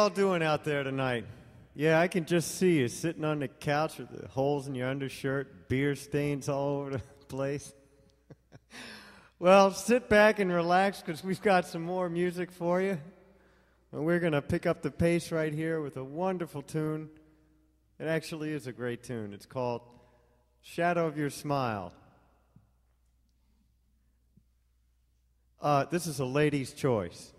y'all doing out there tonight? Yeah, I can just see you sitting on the couch with the holes in your undershirt, beer stains all over the place. well, sit back and relax because we've got some more music for you. And we're going to pick up the pace right here with a wonderful tune. It actually is a great tune. It's called Shadow of Your Smile. Uh, this is a lady's choice.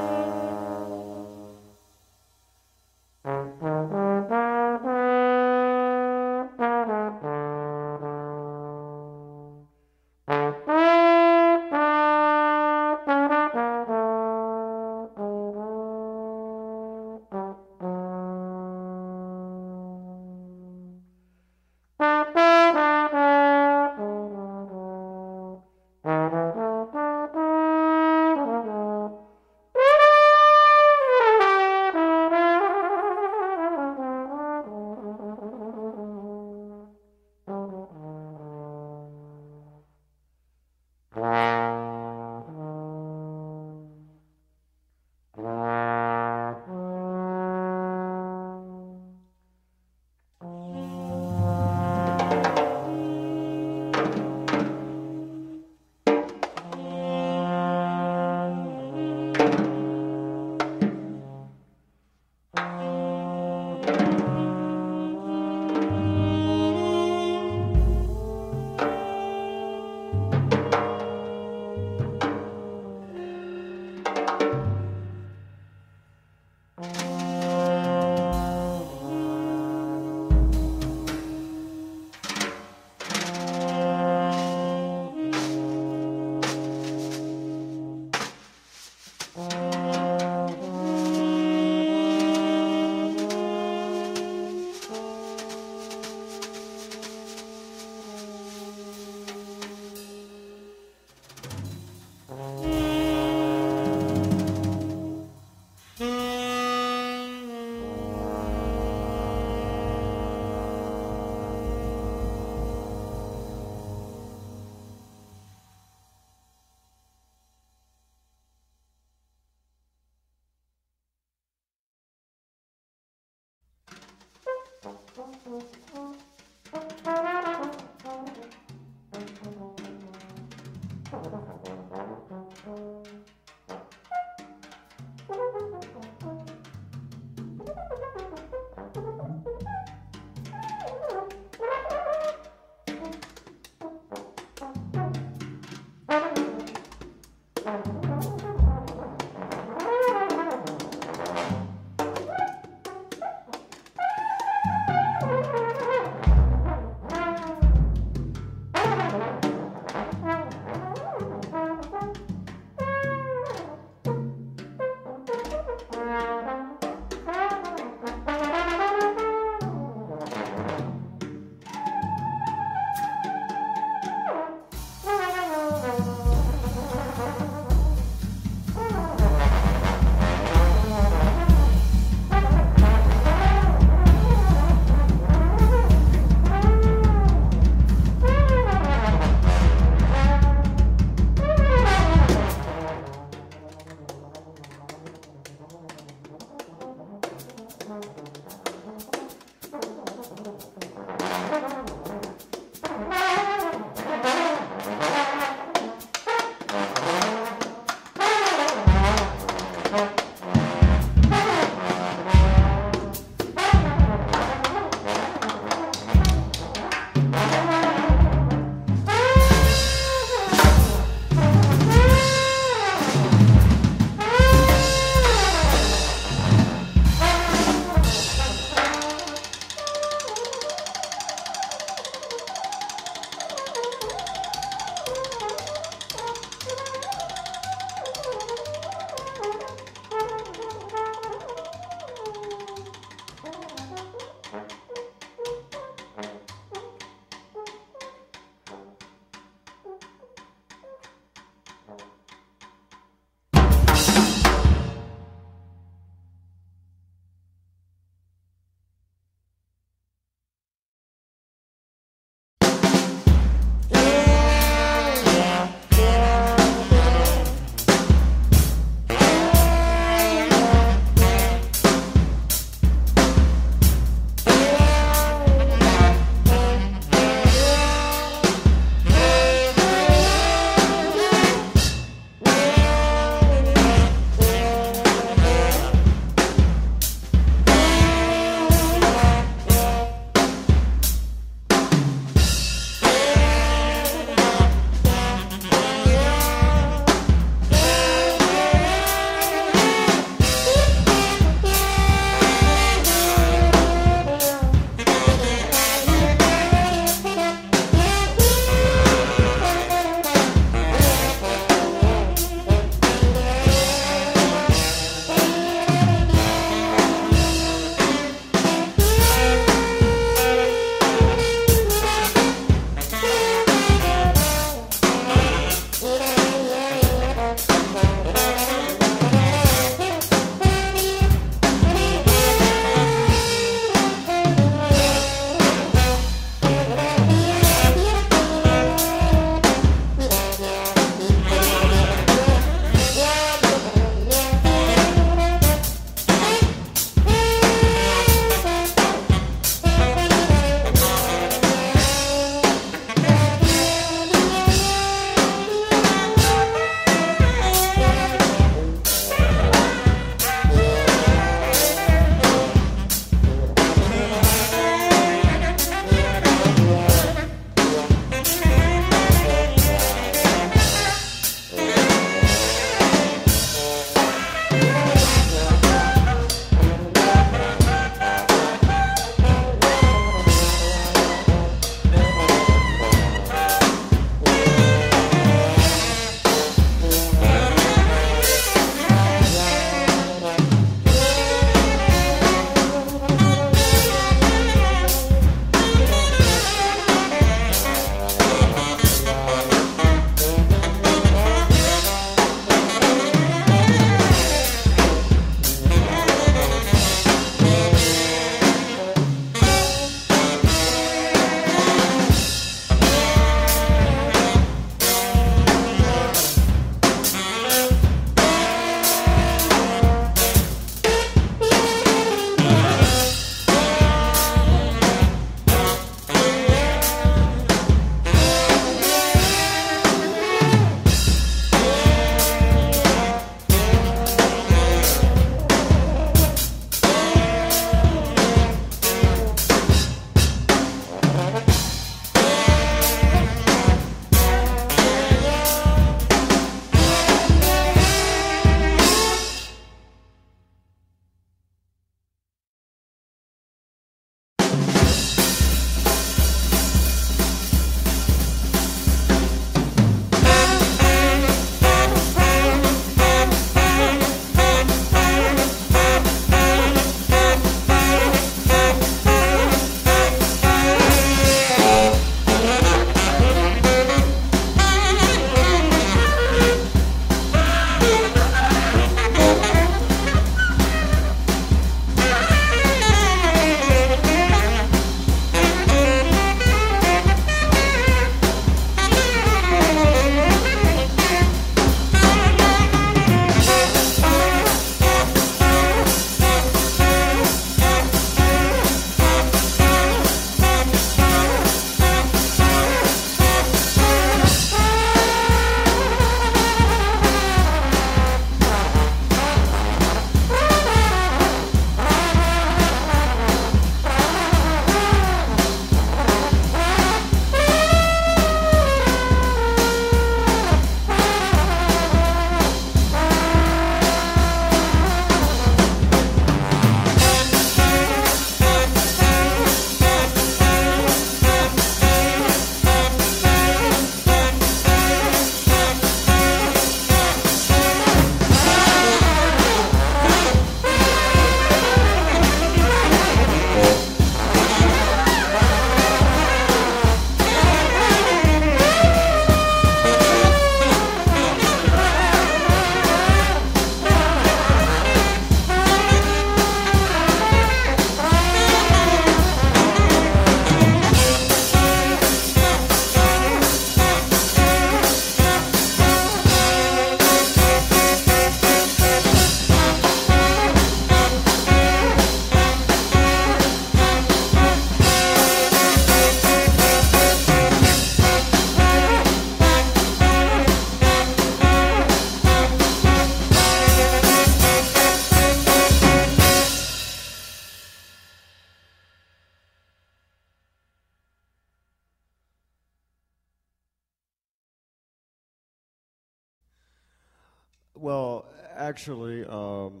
Actually, um,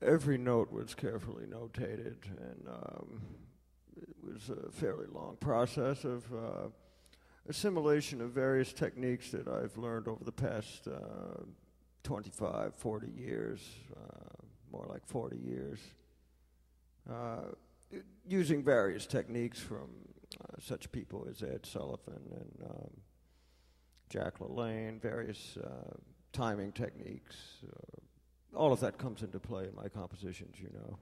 every note was carefully notated, and um, it was a fairly long process of uh, assimilation of various techniques that I've learned over the past uh, 25, 40 years, uh, more like 40 years, uh, using various techniques from uh, such people as Ed Sullivan and um, Jack LaLanne, various uh, timing techniques. Uh, all of that comes into play in my compositions, you know.